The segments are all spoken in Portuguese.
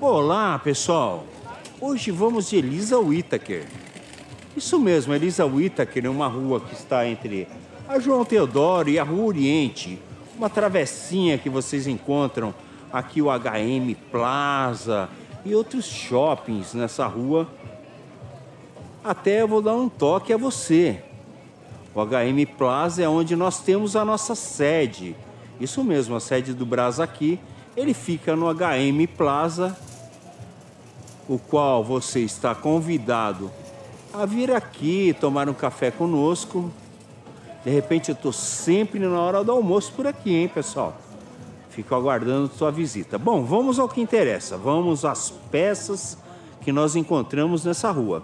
Olá, pessoal! Hoje vamos de Elisa Whittaker. Isso mesmo, Elisa Whittaker é uma rua que está entre a João Teodoro e a Rua Oriente. Uma travessinha que vocês encontram aqui o HM Plaza e outros shoppings nessa rua. Até eu vou dar um toque a você. O HM Plaza é onde nós temos a nossa sede. Isso mesmo, a sede do Brás aqui. Ele fica no HM Plaza, o qual você está convidado a vir aqui tomar um café conosco. De repente eu estou sempre na hora do almoço por aqui, hein, pessoal? Fico aguardando sua visita. Bom, vamos ao que interessa. Vamos às peças que nós encontramos nessa rua.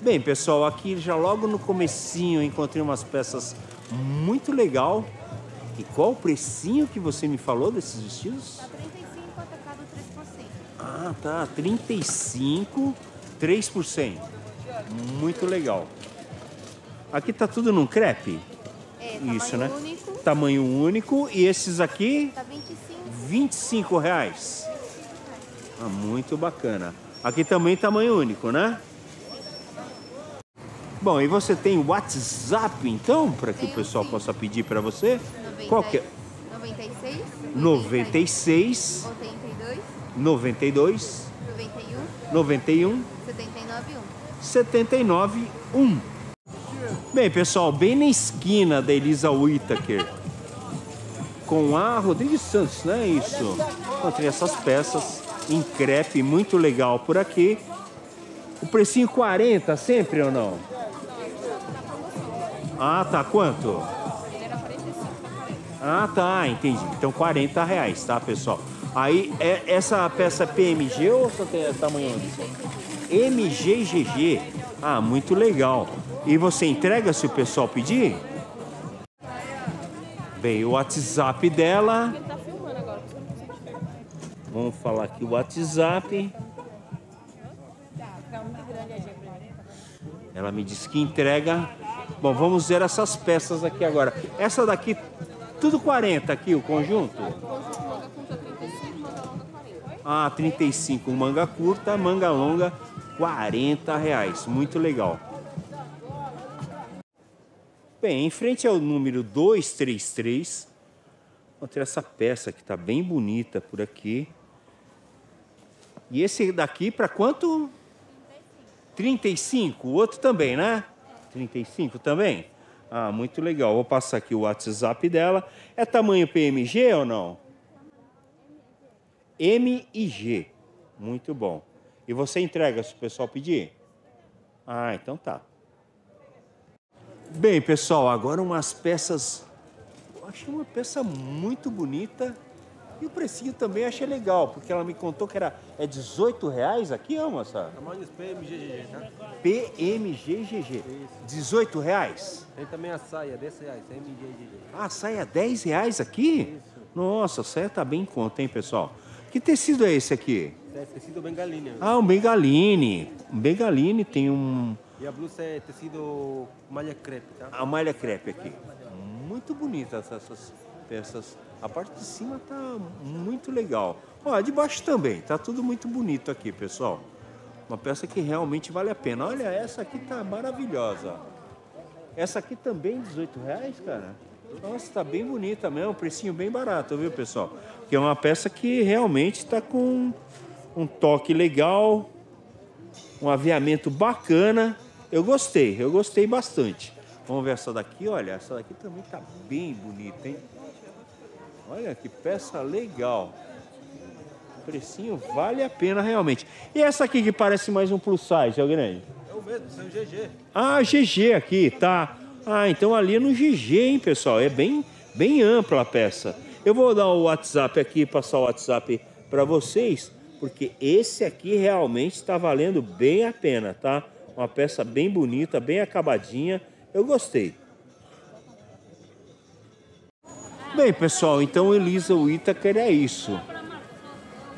Bem, pessoal, aqui já logo no comecinho eu encontrei umas peças muito legal. E qual o precinho que você me falou desses vestidos? Tá 35 atacado 3%. Ah, tá. 35, 3%. Muito legal. Aqui tá tudo num crepe? É, Isso, né? único. Tamanho único. E esses aqui, Tá 25. 25 reais. Ah, muito bacana. Aqui também tamanho único, né? Bom, e você tem WhatsApp então, para que o pessoal sim. possa pedir para você? 90, Qual que é? 96. 96 82. 92 91. 91 79 1. 79 1. Bem, pessoal, bem na esquina da Elisa Whittaker com a Rodrigues Santos, não é isso? Encontrei essas peças em crepe, muito legal por aqui. O precinho 40 sempre ou não? Ah, tá. Quanto? Ah, tá. Entendi. Então 40 reais, tá, pessoal? Aí, é, essa peça é PMG ou só tem tamanho? MGGG. Ah, muito legal. E você entrega se o pessoal pedir? Bem, o WhatsApp dela. Vamos falar aqui o WhatsApp. Ela me disse que entrega. Bom, vamos ver essas peças aqui agora. Essa daqui, tudo 40 aqui, o conjunto? Ah, 35. Manga curta, manga longa, 40 reais. Muito legal. Bem, em frente ao número 233, encontrei essa peça que está bem bonita por aqui. E esse daqui para quanto? 35. O outro também, né? 35 também? Ah, muito legal. Vou passar aqui o WhatsApp dela. É tamanho PMG ou não? M e G. Muito bom. E você entrega se o pessoal pedir? Ah, então tá. Bem, pessoal, agora umas peças. Eu achei uma peça muito bonita. E o precinho também achei legal, porque ela me contou que era é 18 reais aqui, ó, moça? Tamanhos PMGGG, tá? PMGGG. 18 reais? Tem também a saia, 10 reais, MGGG. Ah, saia 10 reais aqui? Nossa, a saia tá bem em conta, hein, pessoal? Que tecido é esse aqui? É tecido bengalinha. Ah, um bengaline. Um bengaline tem um, E a blusa é tecido malha crepe, tá? a malha crepe aqui. Muito bonitas essas peças. A parte de cima tá muito legal. Ó, a de baixo também. Tá tudo muito bonito aqui, pessoal. Uma peça que realmente vale a pena. Olha, essa aqui tá maravilhosa. Essa aqui também 18 reais, cara. Nossa, tá bem bonita mesmo. Precinho bem barato, viu, pessoal? Que é uma peça que realmente está com um toque legal, um aviamento bacana. Eu gostei, eu gostei bastante. Vamos ver essa daqui, olha, essa daqui também tá bem bonita, hein? Olha que peça legal. O precinho vale a pena realmente. E essa aqui que parece mais um plus size, é o grande? É o mesmo, são GG. Ah, GG aqui, tá. Ah, então ali é no GG, hein, pessoal? É bem, bem ampla a peça. Eu vou dar o WhatsApp aqui, passar o WhatsApp para vocês, porque esse aqui realmente está valendo bem a pena, tá? Uma peça bem bonita, bem acabadinha. Eu gostei. Bem, pessoal, então Elisa Whittaker é isso.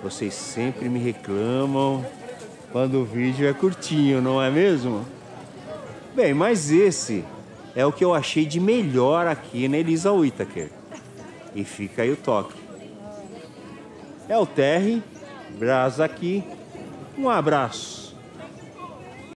Vocês sempre me reclamam quando o vídeo é curtinho, não é mesmo? Bem, mas esse é o que eu achei de melhor aqui na Elisa Whittaker. E fica aí o toque. É o Terry Brasa aqui. Um abraço.